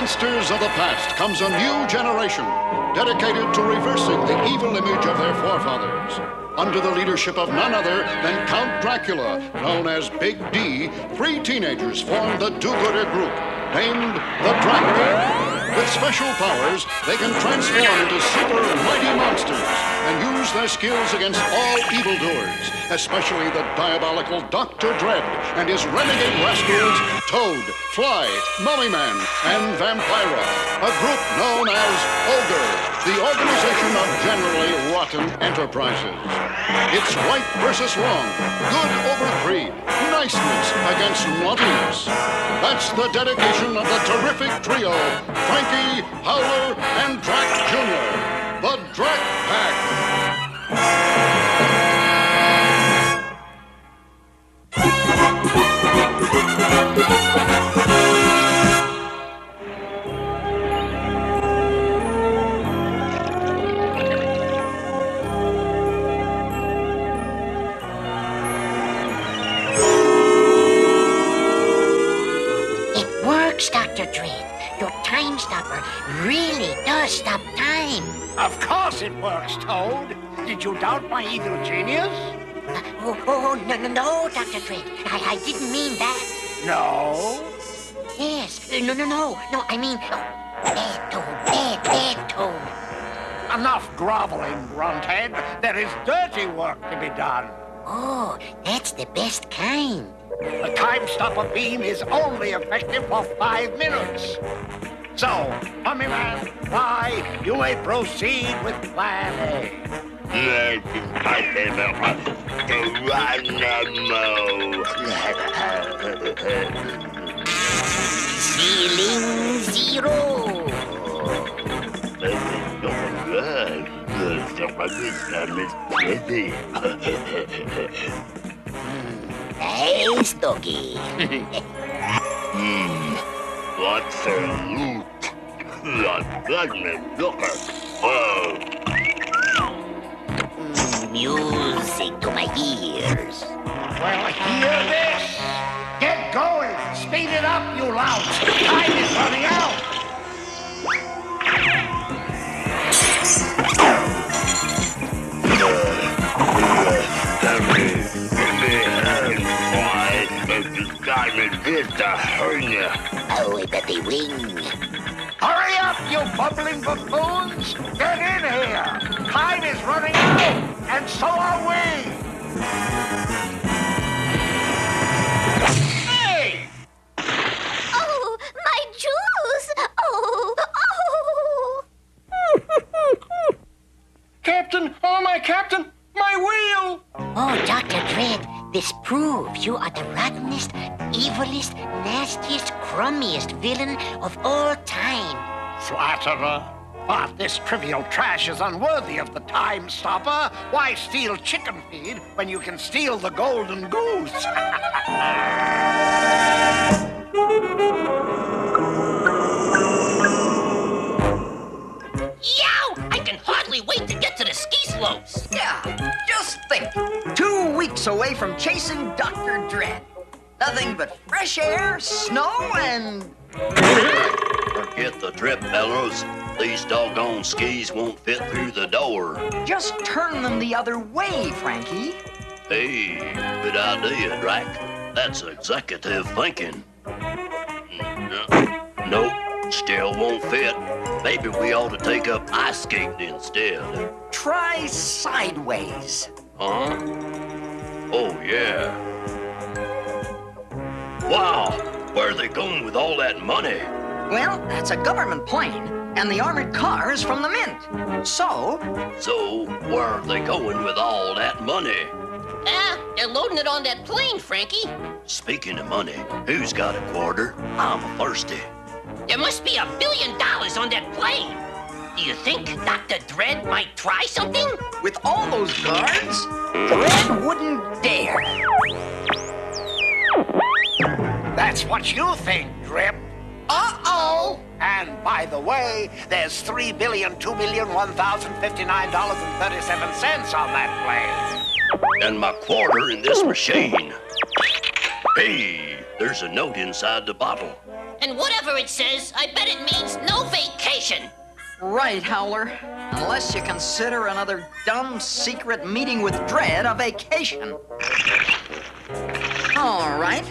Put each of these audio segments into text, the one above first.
monsters of the past comes a new generation dedicated to reversing the evil image of their forefathers. Under the leadership of none other than Count Dracula, known as Big D, three teenagers form the do-gooder group, named the Pack. With special powers, they can transform into super mighty monsters and use their skills against all evildoers, especially the diabolical Dr. Dred and his renegade rascals Toad, Fly, Mummy Man, and Vampira, a group known as Ogre, the organization of generally rotten enterprises. It's right versus wrong, good over greed, niceness against naughtiness. That's the dedication of the terrific trio, Frankie, Howler, and Drak Jr., the Drak Pack. Dr. Dred. Your time stopper really does stop time. Of course it works, Toad. Did you doubt my evil genius? Uh, oh, oh, no, no, no, Dr. Dred. I, I didn't mean that. No. Yes. uh, No, no, no. No, I mean, oh, bad toad, bad, bad toad. Enough groveling, Grunthead. There is dirty work to be done. Oh, that's the best kind. The time stopper beam is only effective for five minutes. So, Mummy Man, why, you may proceed with Plan A. Ceiling zero. Nice doggy. Hmm. What's a loot? That doesn't look Whoa. Music to my ears. Well, hear this. Get going. Speed it up, you louts. Time is running out. Is the hernia. Oh, a baby wing. Hurry up, you bubbling buffoons! Get in here! Time is running out, and so are we! This proves you are the rottenest, evilest, nastiest, crummiest villain of all time. Flatterer. But this trivial trash is unworthy of the time stopper. Why steal chicken feed when you can steal the golden goose? Yow! I can hardly wait to get to the ski slopes. Yeah, just think. Two weeks away from chasing Dr. Dred. Nothing but fresh air, snow, and. Forget the trip, fellows. These doggone skis won't fit through the door. Just turn them the other way, Frankie. Hey, good idea, Drak. That's executive thinking. Mm, Nope, still won't fit. Maybe we ought to take up ice skating instead. Try sideways. Huh? Oh, yeah. Wow, where are they going with all that money? Well, that's a government plane, and the armored car is from the mint. So, So, where are they going with all that money? Ah, they're loading it on that plane, Frankie. Speaking of money, who's got a quarter? I'm thirsty. There must be a billion dollars on that plane. Do you think Dr. Dred might try something? with all those guards, mm. Dred wouldn't dare. That's what you think, Drip. Uh-oh! And by the way, there's three billion, two million, one thousand fifty-nine dollars and thirty-seven cents on that plane. And my quarter in this machine. Hey, there's a note inside the bottle. And whatever it says, I bet it means no vacation. Right, Howler. Unless you consider another dumb secret meeting with Dred a vacation. All right.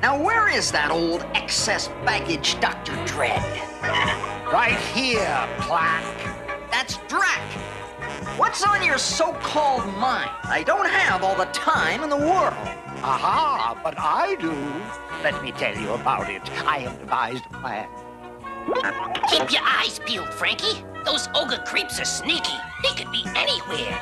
Now, where is that old excess baggage, Dr. Dred? Right here, Plaque. That's Drak. What's on your so-called mind? I don't have all the time in the world. Aha, but I do. Let me tell you about it. I have devised a plan. Keep your eyes peeled, Frankie. Those ogre creeps are sneaky. They could be anywhere.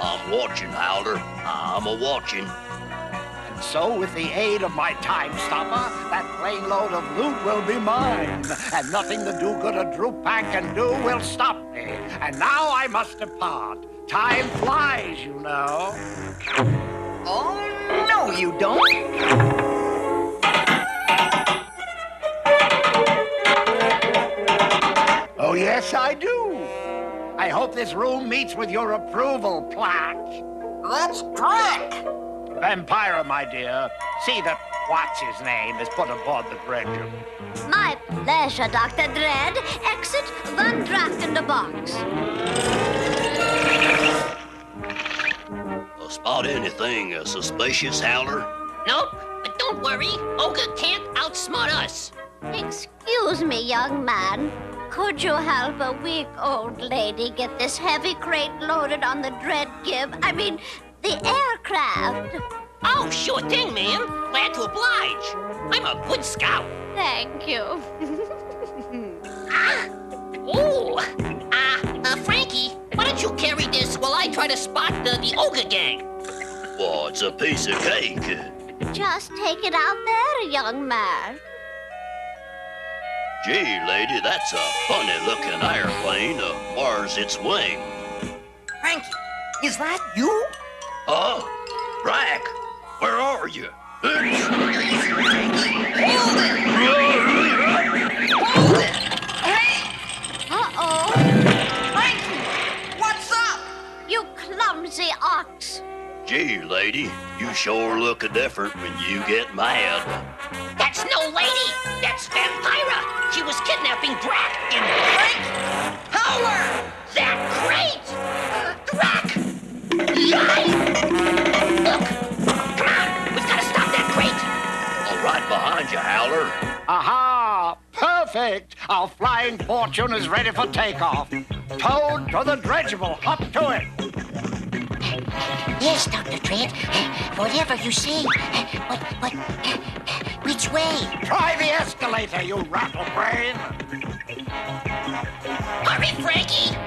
I'm watching, Howler. I'm a watching. And so, with the aid of my time stopper, that plane load of loot will be mine. And nothing the do-gooder Drupak can do will stop me. And now I must depart. Time flies, you know. Oh, no, you don't. Yes, I do. I hope this room meets with your approval, Plaque. That's Drak. Vampira, my dear, see that what's his name is put aboard the dredger. My pleasure, Dr. Dred. Exit Van Draft in the box. Uh, spot anything a suspicious, Howler? Nope, but don't worry. Ogre can't outsmart us. Excuse me, young man. Could you help a weak old lady get this heavy crate loaded on the Dread Gib? I mean, the aircraft. Oh, sure thing, ma'am. Glad to oblige. I'm a good scout. Thank you. Ooh. Uh, uh, Frankie, why don't you carry this while I try to spot the, the ogre gang? Well, it's a piece of cake. Just take it out there, young man. Gee, lady, that's a funny-looking airplane. Uh, where's its wing? Frankie, is that you? Oh, Drak, where are you? Hold it! Hold it! Hey! Uh-oh. Frankie! What's up? You clumsy ox. Gee, lady, you sure look a different when you get mad. That's no lady. That's Vampira. She was kidnapping Drak in Howler! that crate. Uh, Drak! Yikes! Look! Come on! We've got to stop that crate. I'm right behind you, Howler. Aha! Perfect! Our flying fortune is ready for takeoff. Toad to the dredgeable. Hop to it. Yes, Dr. Dred. Whatever you say. But, but, which way? Try the escalator, you rattlebrain. Hurry, Frankie!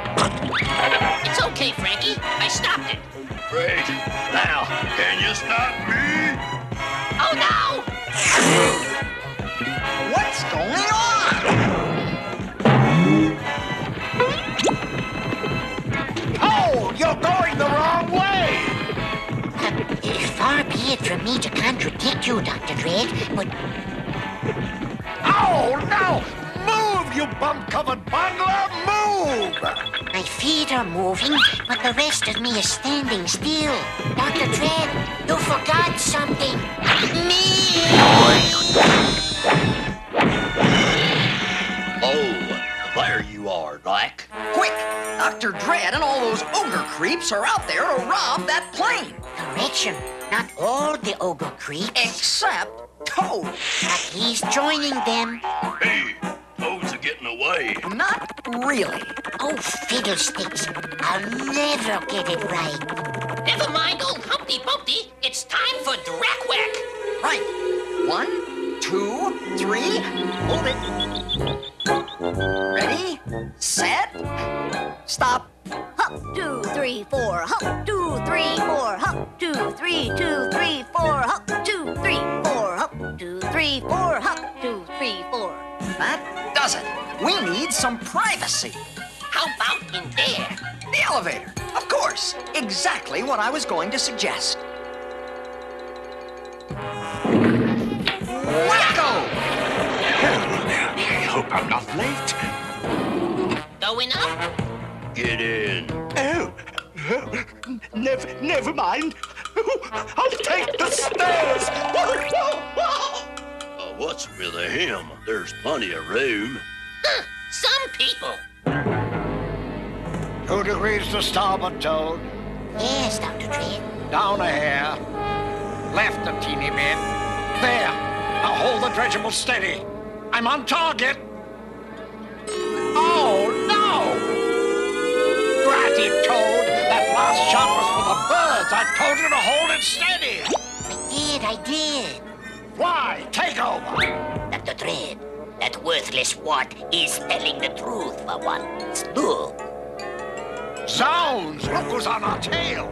Be it from me to contradict you, Dr. Dred, but Oh, no! Move, you bum-covered bungler! Move! my feet are moving, but the rest of me is standing still. Dr. Dred, you forgot something. Me! Oh, there you are, Drak. Quick! Dr. Dred and all those ogre creeps are out there to rob that plane. Correction, not all the ogre creeps, Except Toad. but he's joining them. Hey, Toads are getting away. Not really. Oh, fiddlesticks. I'll never get it right. Never mind old Humpty Bumpty. It's time for Drak Whack. Right. One, two, three. Hold it. Ready, set, stop. Hop, two, three, four. Hop, two, three, four. Hop, two, three, two, three, four. Hop, two, three, four. Hop, two, three, four. Hop, two, three, four. That does it. We need some privacy. How about in there? The elevator. Of course. Exactly what I was going to suggest. I'm not late. Going up? Get in. Oh, oh, never, never mind. I'll take the stairs. Uh, what's What's with him? There's plenty of room. Huh, some people. Two degrees to starboard, Toad. Yes, Dr. Dred. Down a hair. Left a teeny bit. There. Now hold the dredgeable steady. I'm on target. Oh, no! Dratty Toad! That last shot was for the birds. I told you to hold it steady. I did, I did. Why? take over. Dr. Dred, that worthless wart is telling the truth for once. Look. Zounds, look who's on our tail.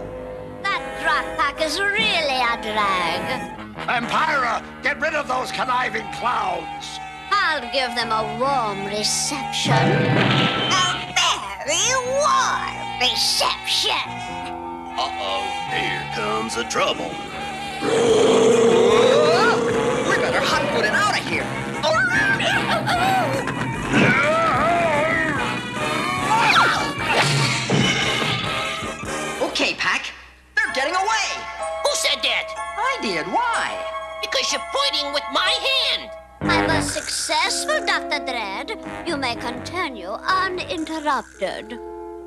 That drat pack is really a drag. Vampira, get rid of those conniving clouds. I'll give them a warm reception. A very warm reception. Uh-oh, here comes the trouble. We better hot-foot it out of here. Okay, Pack. They're getting away. Who said that? I did. Why? Because you're pointing with my hand. I was successful, Dr. Dred. You may continue uninterrupted.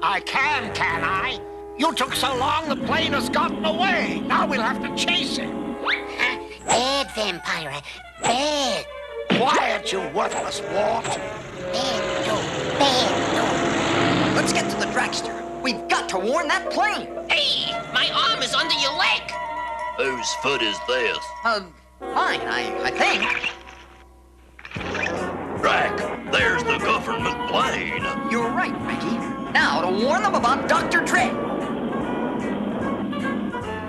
I can, can I? You took so long, the plane has gotten away. Now we'll have to chase it. Bad, Vampira. Bad. Quiet, you worthless wart. Bad, no. Bad, Let's get to the dragster. We've got to warn that plane. Hey, my arm is under your leg. Whose foot is this? Uh, fine, I, I think. Drac, there's the government plane. You're right, Frankie. Now to warn them about Dr. Dred.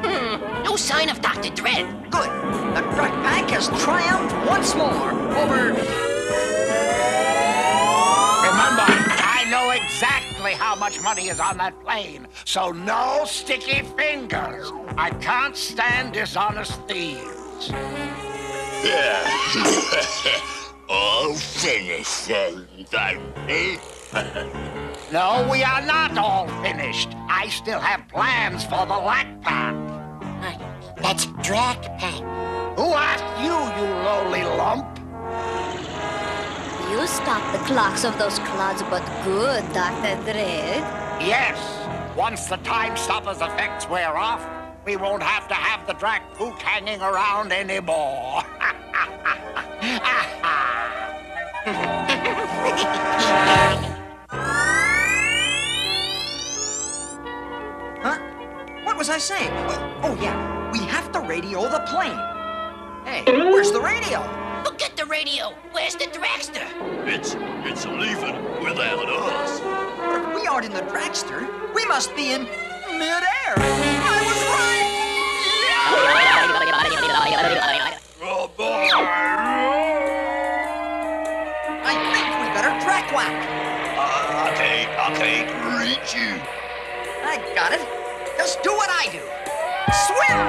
Hmm, no sign of Dr. Dred. Good. The Drat Pack has triumphed once more over. Remember, I know exactly how much money is on that plane, so no sticky fingers. I can't stand dishonest thieves. All finished then, Danny. No, we are not all finished. I still have plans for the Lack Pack. That's Drak Pack. Who asked you, you lowly lump? You stopped the clocks of those clouds, but good, Dr. Dred. Yes. Once the time stopper's effects wear off, we won't have to have the Drac Pook hanging around anymore. Ah, Huh? What was I saying? Oh, oh, yeah. We have to radio the plane. Hey, where's the radio? Forget the radio. Where's the dragster? It's it's leaving without us. But if we aren't in the dragster, we must be in midair. I was right. I Just do what I do. Swim!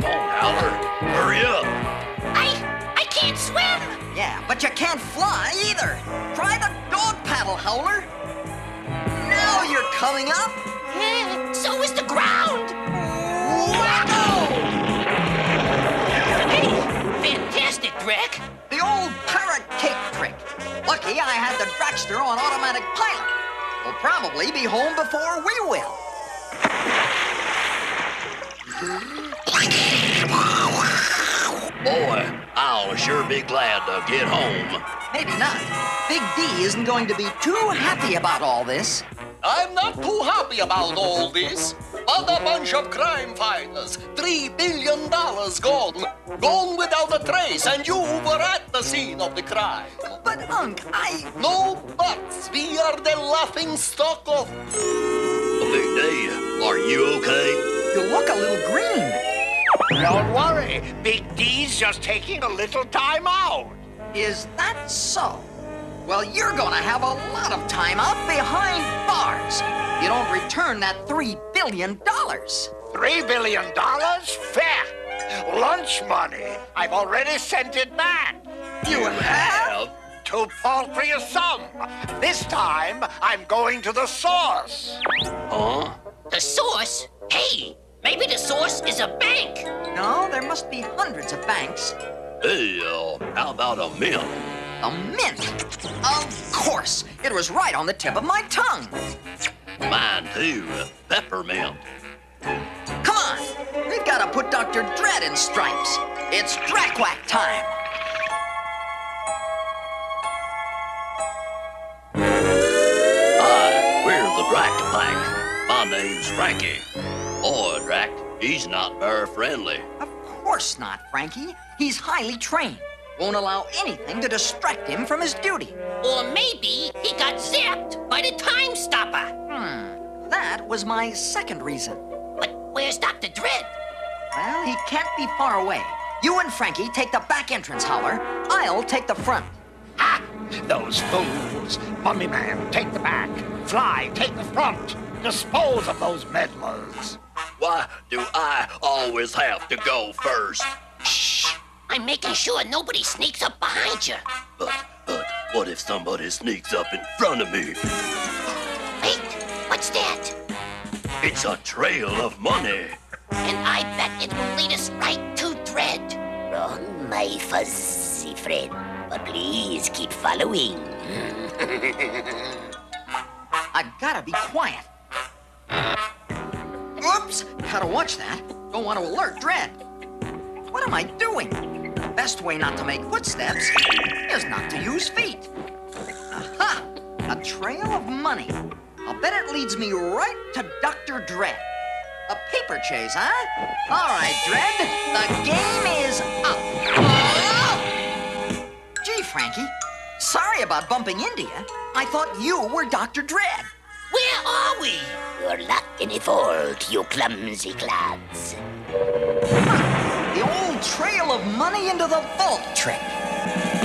Come on, Howler. Hurry up. I I can't swim. Yeah, but you can't fly either. Try the dog paddle, Howler. Now you're coming up. Eh, so is the ground. Wacko! Hey, fantastic, Drak. The old parrot cake trick. Lucky I had the dragster on automatic pilot. Probably be home before we will. Boy, I'll sure be glad to get home. Maybe not. Big D isn't going to be too happy about all this. I'm not too happy about all this. What a bunch of crime fighters. Three billion dollars gone. Gone without a trace, and you were at the scene of the crime. But, Unc, I. No buts. We are the laughing stock of. Big D, are you okay? You look a little green. Don't worry. Big D's just taking a little time out. Is that so? Well, you're gonna have a lot of time out behind bars. You don't return that three billion dollars. Three billion dollars? Fair. Lunch money. I've already sent it back. You have? Too paltry a sum. This time, I'm going to the source. Huh? The source? Hey, maybe the source is a bank. No, there must be hundreds of banks. Hey, uh, how about a mint? A mint? Of course. It was right on the tip of my tongue. Mine too, uh, peppermint. Come on. We've got to put Dr. Dred in stripes. It's Drakwack time. Hi, we're the Drak Pack. My name's Frankie. Boy, Drak, he's not very friendly. Of course not, Frankie. He's highly trained. Won't allow anything to distract him from his duty. Or maybe he got zapped by the time stopper. Hmm. That was my second reason. But where's Dr. Dred? Well, he can't be far away. You and Frankie take the back entrance Howler. I'll take the front. Ha! Those fools! Mummy Man, take the back. Fly, take the front. Dispose of those meddlers. Why do I always have to go first? Shh! I'm making sure nobody sneaks up behind you. But, but, what if somebody sneaks up in front of me? Wait, what's that? It's a trail of money. And I bet it will lead us right to Dred. Wrong, my fuzzy friend. But please keep following. I gotta be quiet. Oops! Gotta watch that. Don't want to alert Dred. What am I doing? Best way not to make footsteps is not to use feet. Aha! A trail of money. I'll bet it leads me right to Dr. Dred. A paper chase, huh? All right, Dred. The game is up. Gee, Frankie. Sorry about bumping into you. I thought you were Dr. Dred. Where are we? You're locked in a you clumsy clads. The old trail of money into the vault trick.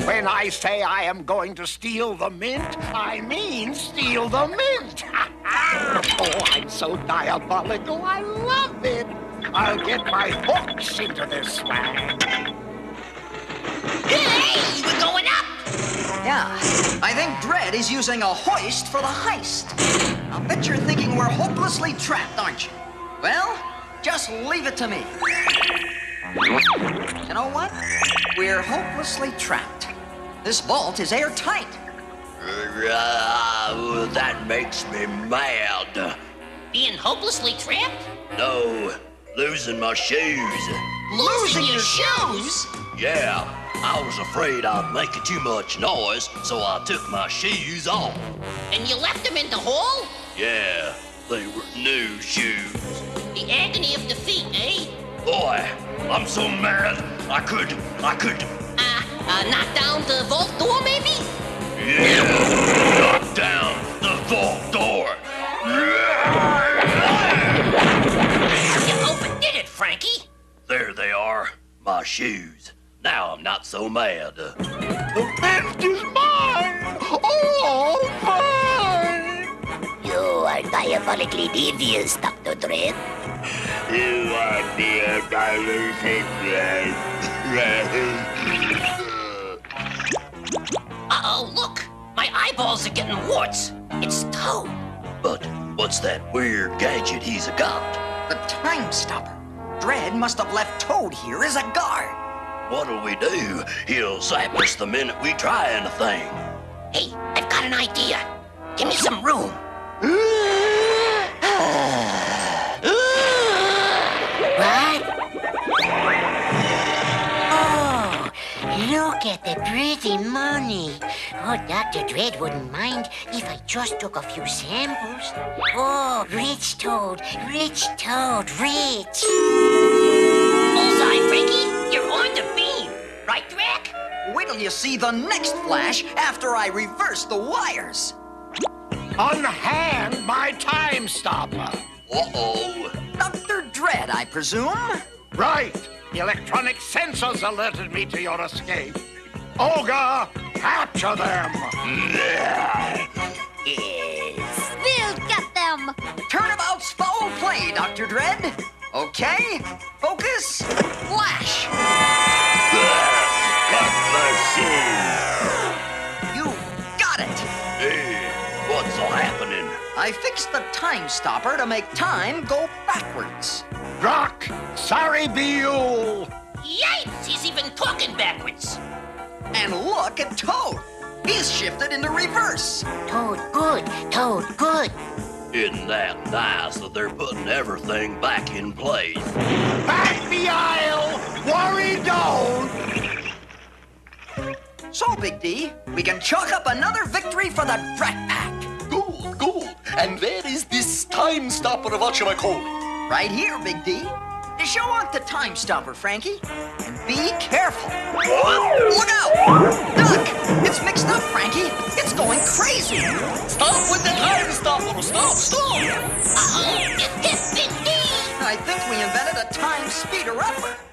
When I say I am going to steal the mint, I mean steal the mint. oh, I'm so diabolical. I love it. I'll get my hooks into this swag. Hey, we're going up! Yeah, I think Dred is using a hoist for the heist. I'll bet you're thinking we're hopelessly trapped, aren't you? Well, just leave it to me. You know what? We're hopelessly trapped. This vault is airtight. Uh, that makes me mad. Being hopelessly trapped? No, losing my shoes. Losing your shoes? Yeah, I was afraid I'd make too much noise, so I took my shoes off. And you left them in the hole? Yeah, they were new shoes. The agony of defeat, eh? Boy, I'm so mad. I could, I could. Uh, uh, knock down the vault door, maybe? Yeah, knock down the vault door. You overdid it, Frankie. There they are, my shoes. Now I'm not so mad. The mint is mine! All mine! You are diabolically devious, Dr. Dred. You are dear darling Uh-oh, look! My eyeballs are getting warts. It's Toad. But what's that weird gadget he's got? The time stopper. Dred must have left Toad here as a guard. What'll we do? He'll zap us the minute we try anything. Hey, I've got an idea. Give me some room. look at the pretty money. Oh, Dr. Dred wouldn't mind if I just took a few samples. Oh, rich toad, rich toad, rich. Bullseye, Frankie. You're on the beam. Right, Drak? Wait till you see the next flash after I reverse the wires. Unhand my time stopper. Uh-oh. Dr. Dred, I presume? Right. The electronic sensors alerted me to your escape. Ogre, capture them. Yes. We'll get them. Turnabout's foul play, Dr. Dred. Okay, focus, flash. Got my You got it. Hey, what's happening? I fixed the time stopper to make time go backwards. Rock, sorry be you. Yikes! He's even talking backwards. And look at Toad. He's shifted into reverse. Toad, good. Toad, good. Isn't that nice that they're putting everything back in place? Back the aisle. Worry don't. So, Big D, we can chalk up another victory for the Brat Pack. Good, good. And where is this time stopper of whatchamacallit? Right here, Big D. Show off the time stopper, Frankie. And be careful. Oh, Look out! Duck! It's mixed up, Frankie. It's going crazy. Stop with the time stopper! Stop, stop! Uh-oh! Get this, Big D! I think we invented a time speeder upper.